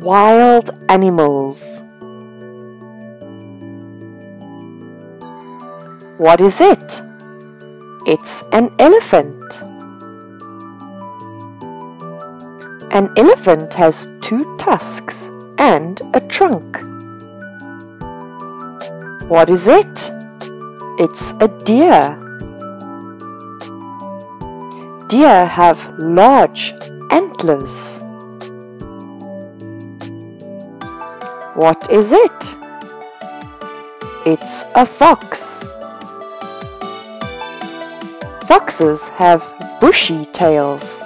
Wild animals. What is it? It's an elephant. An elephant has two tusks and a trunk. What is it? It's a deer. Deer have large antlers. What is it? It's a fox. Foxes have bushy tails.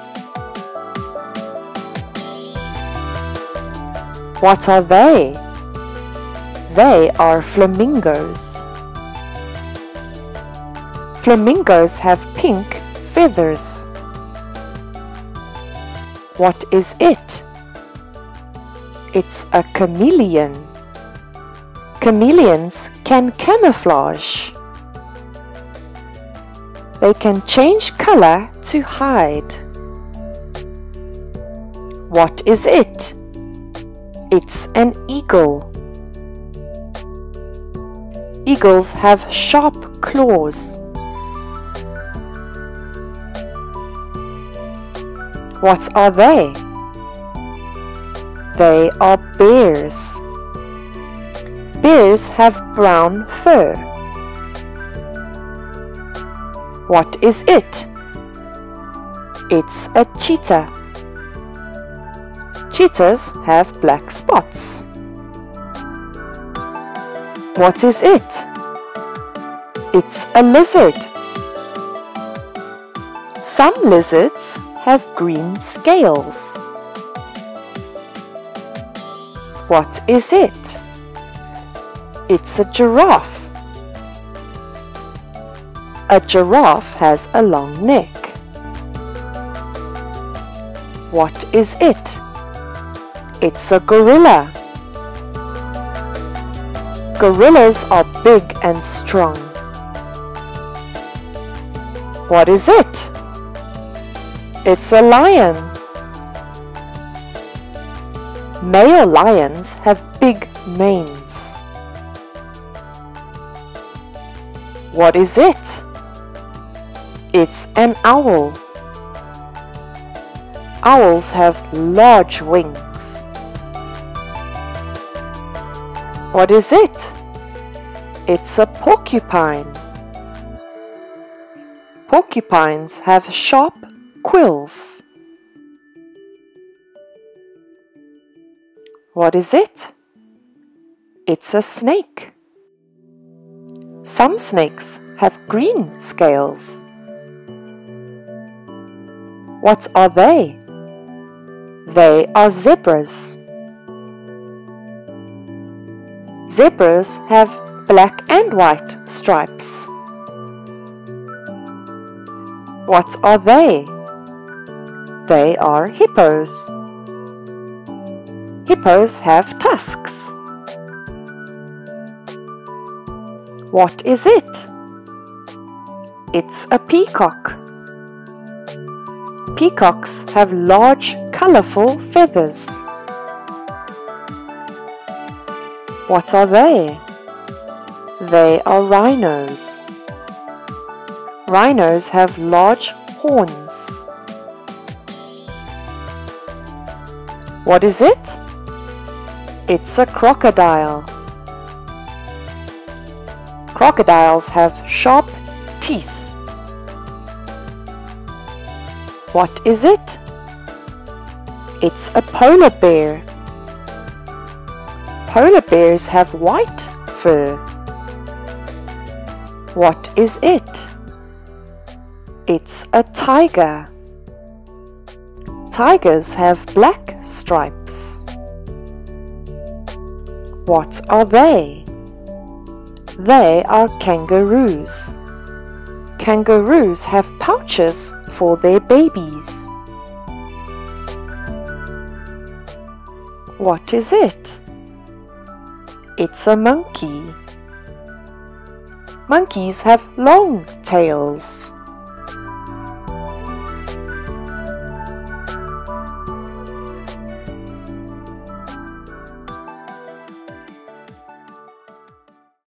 What are they? They are flamingos. Flamingos have pink feathers. What is it? It's a chameleon. Chameleons can camouflage. They can change color to hide. What is it? It's an eagle. Eagles have sharp claws. What are they? They are bears. Bears have brown fur. What is it? It's a cheetah. Cheetahs have black spots. What is it? It's a lizard. Some lizards have green scales. What is it? It's a giraffe. A giraffe has a long neck. What is it? It's a gorilla. Gorillas are big and strong. What is it? It's a lion. Male lions have big manes. What is it? It's an owl. Owls have large wings. What is it? It's a porcupine. Porcupines have sharp quills. What is it? It's a snake. Some snakes have green scales. What are they? They are zebras. Zebras have black and white stripes. What are they? They are hippos. Hippos have tusks. What is it? It's a peacock. Peacocks have large, colorful feathers. What are they? They are rhinos. Rhinos have large horns. What is it? It's a crocodile. Crocodiles have sharp teeth. What is it? It's a polar bear. Polar bears have white fur. What is it? It's a tiger. Tigers have black stripes. What are they? They are kangaroos. Kangaroos have pouches for their babies. What is it? It's a monkey. Monkeys have long tails.